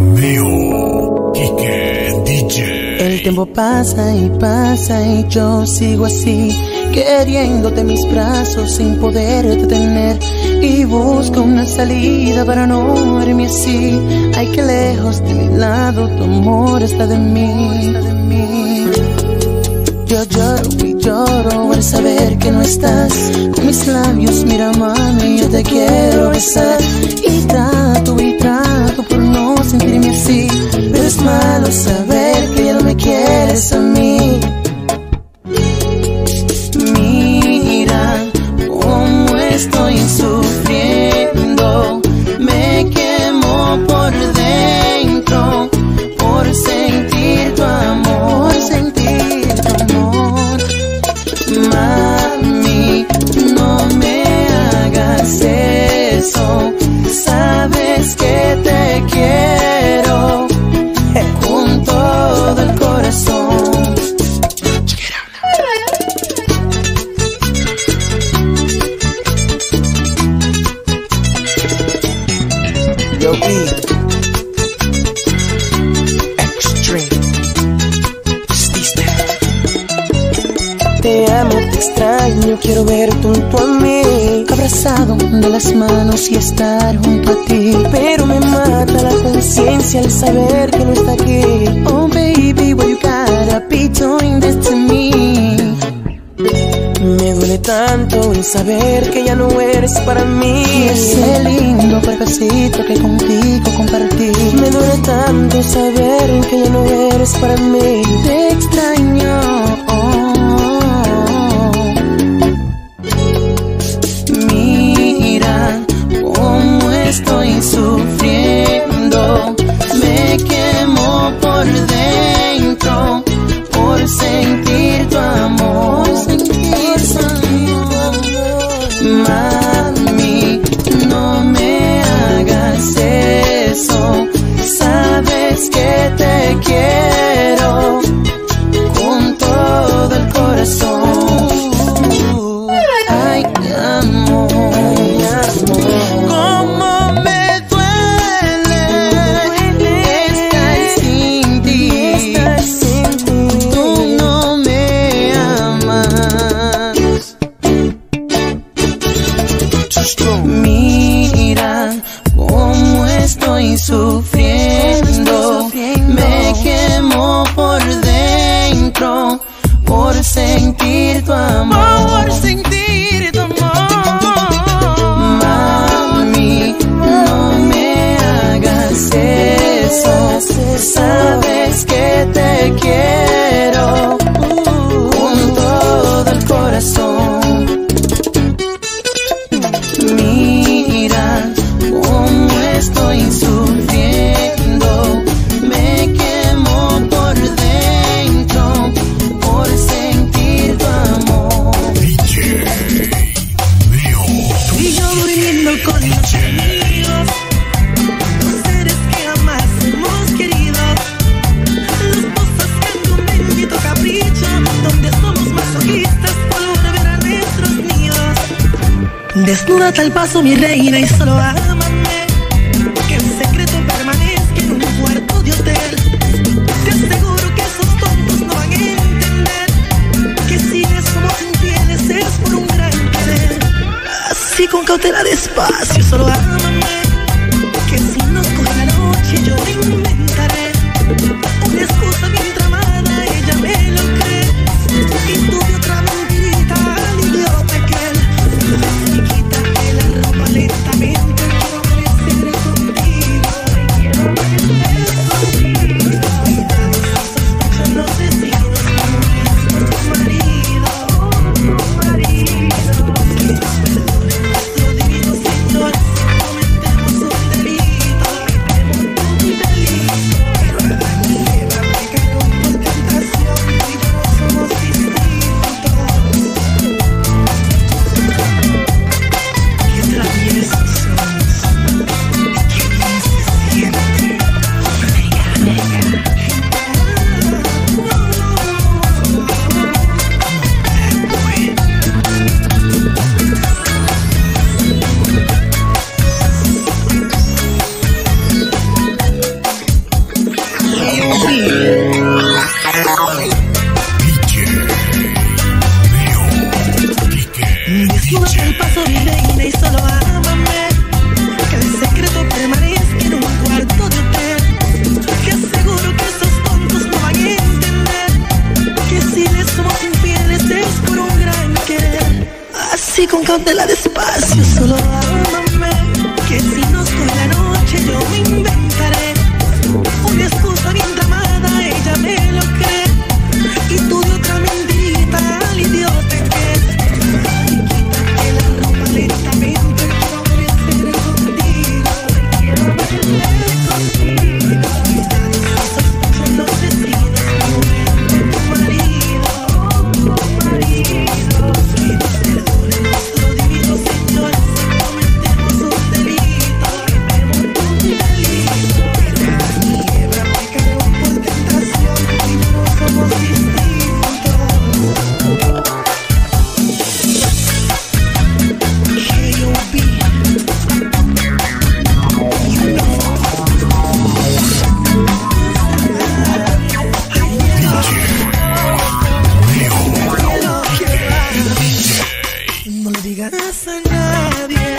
Neo, Kike, DJ. El tiempo pasa y pasa y yo sigo así, queriéndote mis brazos sin poder detener. Y busco una salida para no verme así. Ay, que lejos de mi lado tu amor está de mí. Yo lloro y lloro al saber que no estás. Con mis labios, mira mami, yo te quiero besar. Y trato y trato por no sentirme así. Pero es malo saber que ya no me quieres a mí. Quiero verte junto a mí Abrazado de las manos y estar junto a ti Pero me mata la conciencia al saber que no está aquí Oh baby, why you gotta be doing this to me me duele tanto el saber que ya no eres para mí. Y ese lindo cuerpecito que contigo compartí. Me duele tanto saber que ya no eres para mí. Te extraño. Desnuda tal paso mi reina y solo ámame, que en secreto permanezca en un cuarto de hotel. Te aseguro que esos tontos no van a entender que si es como te entiendes es por un gran querer. Así con cautela despacio, solo ámame. No te paso dime y solo ámame. Que el secreto permanezca en un cuarto de hotel. Que seguro que esos tontos no van a entender. Que si les somos infieles es por un gran querer. Así con cautela despacio, solo ámame. Que si nos con la noche yo me invento. a nadie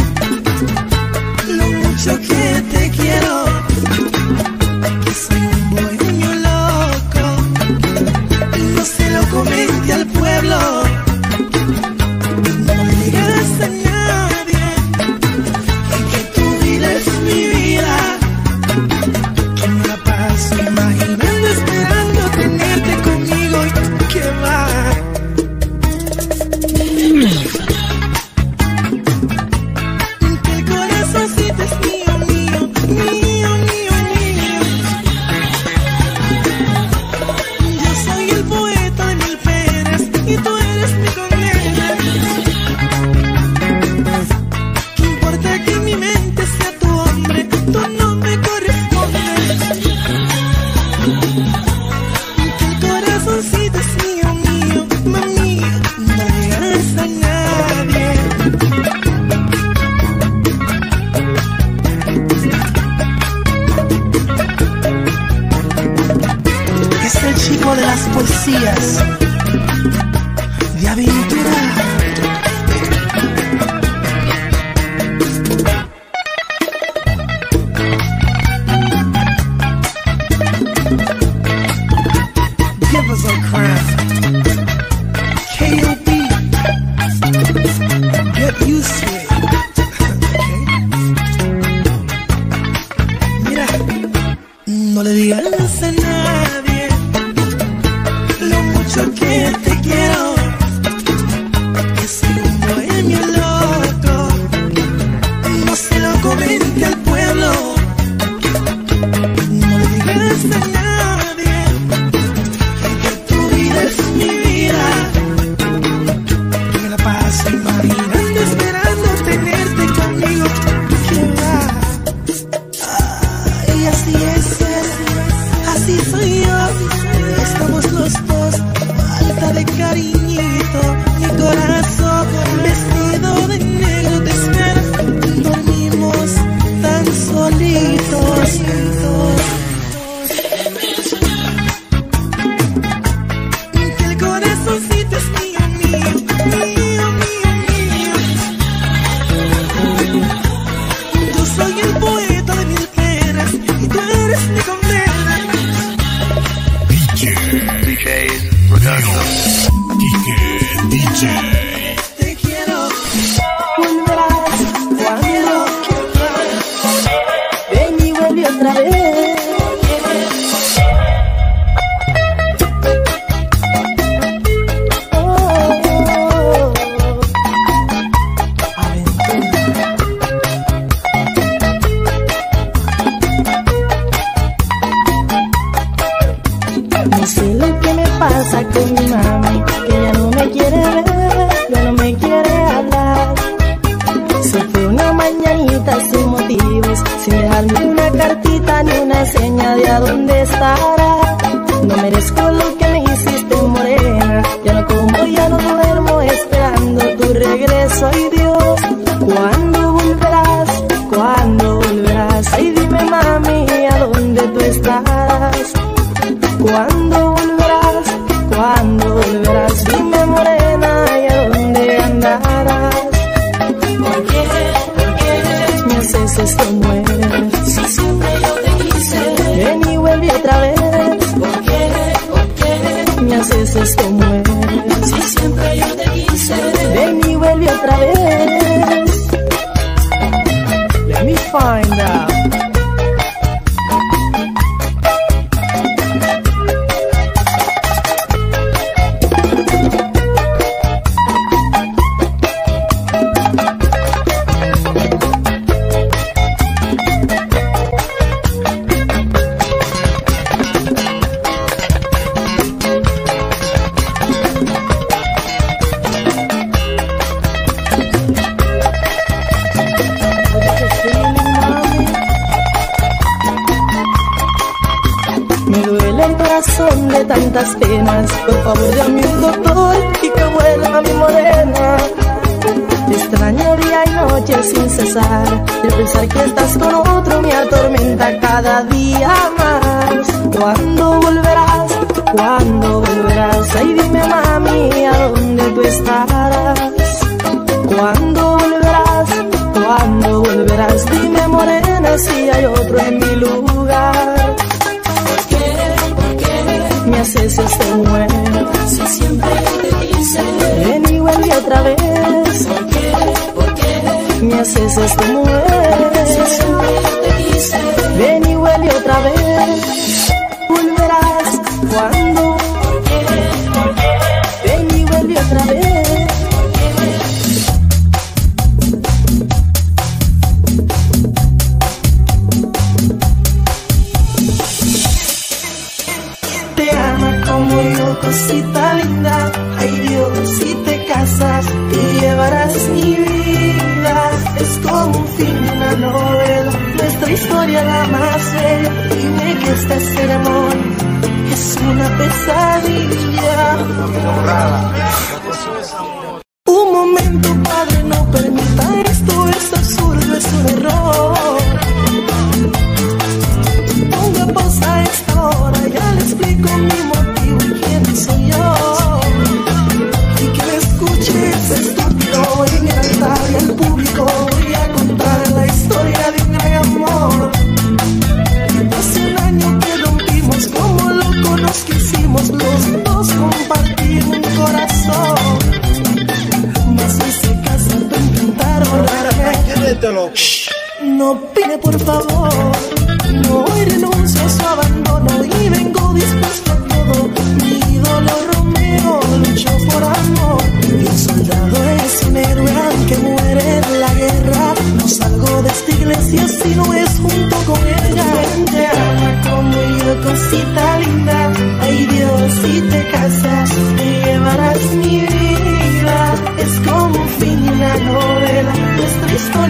lo mucho que te quiero. Que soy Energy. cartita ni una seña de a dónde estará. No merezco lo que me hiciste, morena. Ya no como, ya no como tantas penas. Por favor, llame un doctor y que vuelva mi morena. Te extraño día y noche sin cesar. El pensar que estás con otro me atormenta cada día más. ¿Cuándo volverás? ¿Cuándo volverás? Ay, dime, mami, ¿a dónde tú estarás? ¿Cuándo volverás? ¿Cuándo volverás? Dime, morena, si hay otro en mi luz. veces te mueres. Si siempre te quise. Ven y vuelve otra vez. ¿Por qué? ¿Por qué? Me haces esto mujer. Si siempre te quise. Ven y vuelve otra vez. Volverás. historia la más seria. Dime que este es el amor. Es una pesadilla. Un momento, padre, no permitan esto. Es absurdo, es un error. Ponga pausa esto. No opine, por favor. No hoy renuncio a su abandono y vengo dispuesto a todo. Mi dolor Romeo luchó por amor. Y un soldado es un héroe que muere en la guerra. No salgo de esta iglesia si no es junto con él.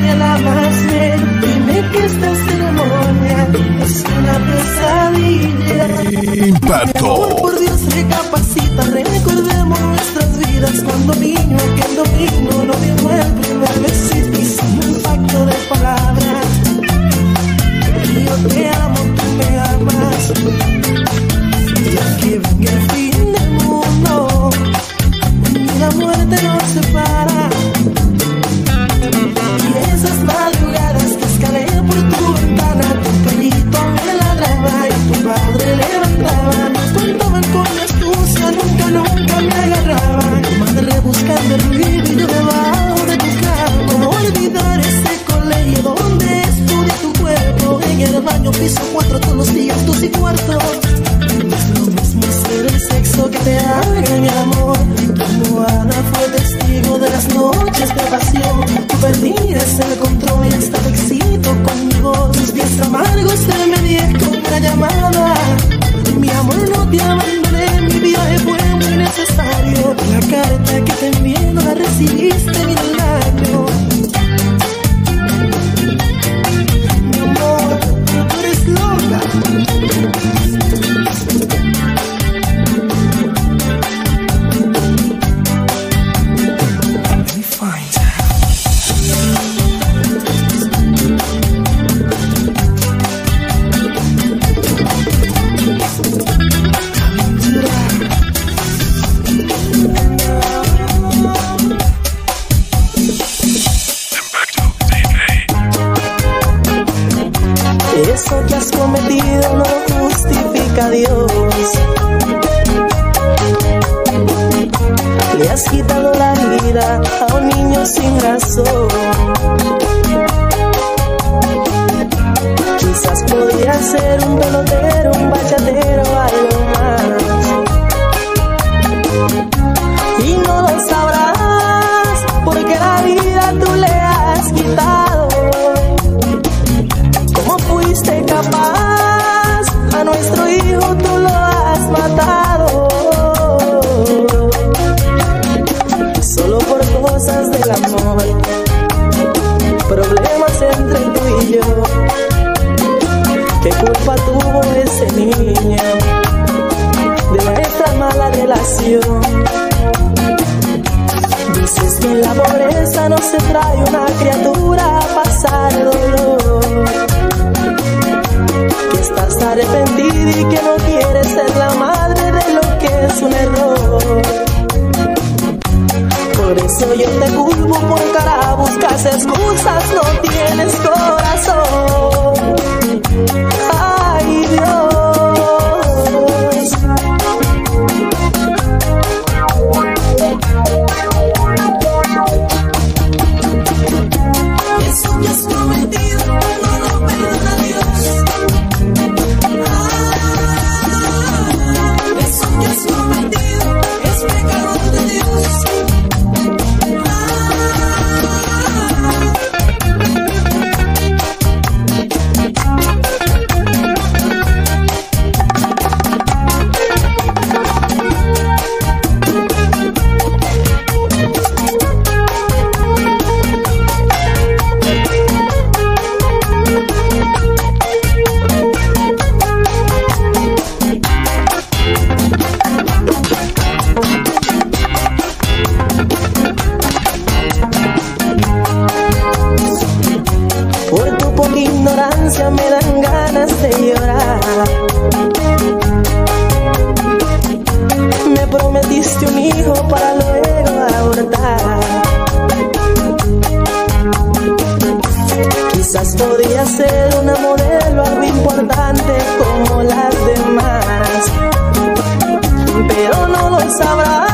realize myself. Dices que la pobreza no se trae una criatura a pasar dolor. Que estás arrepentida y que no quieres ser la madre de lo que es un error. Por eso yo te culpo porque ahora buscas excusas, no tienes corazón. de llorar. Me prometiste un hijo para luego abortar. Quizás podía ser una modelo algo importante como las demás, pero no lo sabrás.